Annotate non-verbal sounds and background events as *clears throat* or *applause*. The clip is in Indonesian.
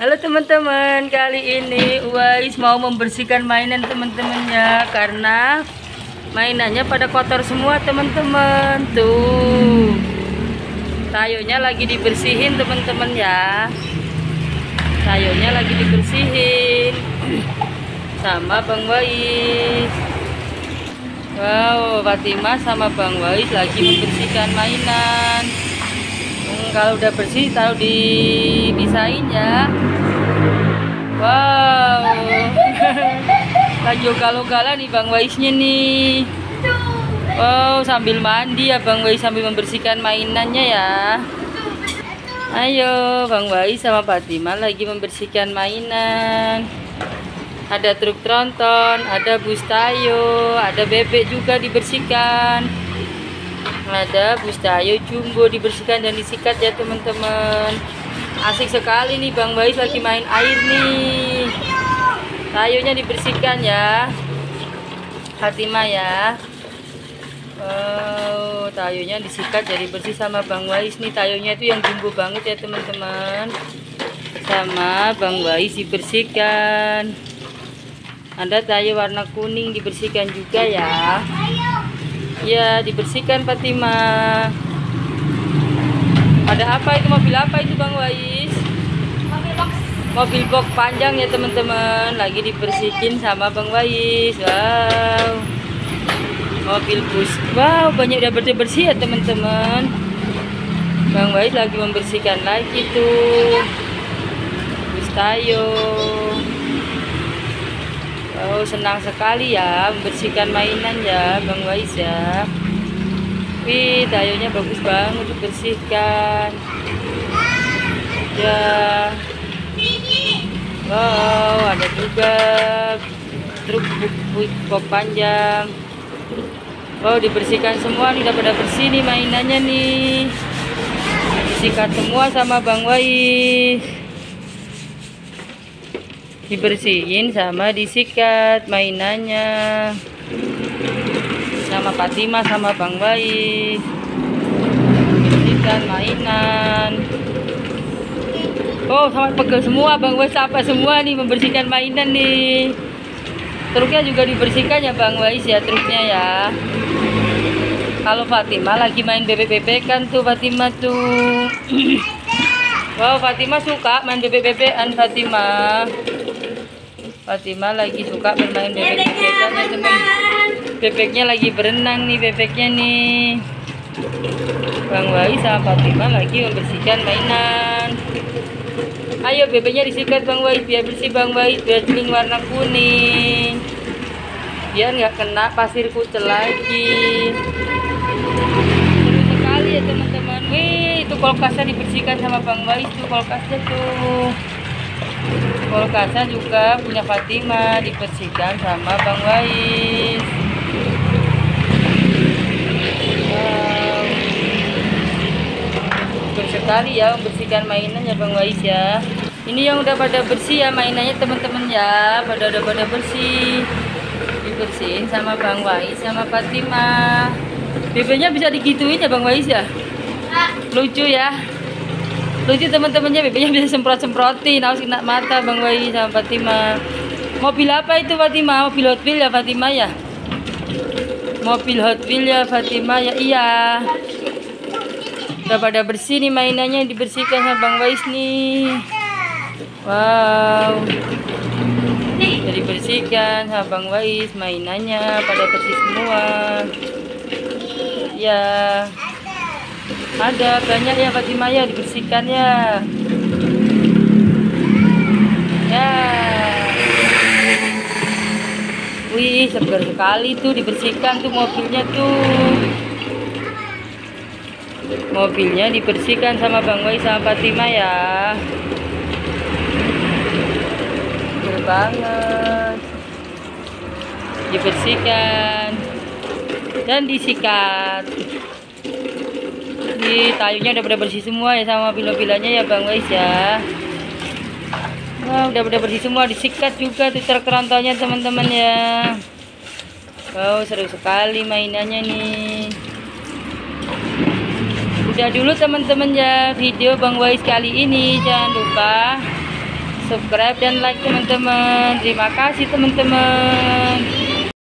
Halo teman-teman, kali ini Uwais mau membersihkan mainan teman-temannya karena mainannya pada kotor semua teman-teman. Tuh. Tayonya lagi dibersihin teman-teman ya. Tayonya lagi dibersihin sama Bang Wais. Wow, Fatima sama Bang Wais lagi membersihkan mainan. Kalau udah bersih taruh dipisahin ya. Wow. *laughs* Lagi kalau gala nih Bang Waisnya nih. Wow, sambil mandi ya Bang Wais sambil membersihkan mainannya ya. Ayo, Bang Wais sama Fatima lagi membersihkan mainan. Ada truk tronton, ada bus tayo, ada bebek juga dibersihkan. Ada bus tayo jumbo dibersihkan dan disikat ya teman-teman. Asik sekali nih Bang Wais lagi main air nih. Tayonya dibersihkan ya. Fatima ya. Wow, tayonya disikat jadi bersih sama Bang Wais nih. Tayonya itu yang jumbo banget ya teman-teman. Sama Bang Wais dibersihkan. Ada tayo warna kuning dibersihkan juga ya. Ya, dibersihkan Fatima. Ada apa itu mobil apa itu Bang Wais? Mobil box panjang ya teman-teman, lagi dibersihin sama Bang Wais. Wow. Mobil bus. Wow, banyak udah bersih-bersih ya teman-teman. Bang Wais lagi membersihkan lagi tuh. Bus tayo. Oh, senang sekali ya membersihkan mainan ya Bang Wais ya. Wih, tayonya bagus banget dibersihkan. Ya. Wow, ada juga truk buk panjang. Wow, dibersihkan semua nih, udah pada bersih nih mainannya nih. Disikat semua sama Bang Wais. Dibersihin sama disikat mainannya. Sama Fatima sama Bang Wais. Bersihkan mainan. Oh sama pegel semua. Bang Wais apa semua nih membersihkan mainan nih. Truknya juga dibersihkan ya Bang Wais ya truknya ya. Kalau Fatima lagi main bebek kan tuh Fatima tuh. *clears throat* Wow Fatima suka main bebek-bebekan Fatima Fatima lagi suka bermain bebek-bebekan ya teman bebeknya lagi berenang nih bebeknya nih. Bang Wai sama Fatima lagi membersihkan mainan. Ayo bebeknya disikat Bang Wai biar bersih Bang Wai biar celing warna kuning. Biar nggak kena pasir kucel lagi. Seru sekali ya teman-teman. Wih itu kulkasnya dibersihkan sama Bang Wai tuh kulkasnya tuh kulkasnya juga punya Fatima dibersihkan sama Bang Wais. Sekali ya membersihkan mainannya Bang Wais ya. Ini yang udah pada bersih ya mainannya teman-teman ya. Pada udah pada bersih. Dibersihin sama Bang Wais sama Fatima. Bebeknya bisa digituin ya Bang Wais ya? Lucu ya lucu teman-temannya bebeknya bisa semprot-semprotin. Harus kena mata Bang Wais sama Fatima. Mobil apa itu Fatima? Mobil Hot Wheels ya Fatima ya? Mobil Hot Wheels ya Fatima ya? Iya. Udah pada bersih nih mainannya dibersihkan sama Bang Wais nih. Wow. Jadi dibersihkan sama Bang Wais mainannya pada bersih semua. Ya ada banyak ya Fatimah ya dibersihkan ya. Ya. Wih segar sekali tuh dibersihkan tuh mobilnya tuh. Mobilnya dibersihkan sama Bang Wai sama Fatima ya. Seger banget. Dibersihkan dan disikat di tayunya udah pada bersih semua ya sama mobil-mobilannya ya Bang Wais ya. Wah, udah pada bersih semua disikat juga tuh terkerontonya teman-teman ya. Wow seru sekali mainannya nih. Udah dulu teman-teman ya video Bang Wais kali ini. Jangan lupa subscribe dan like teman-teman. Terima kasih teman-teman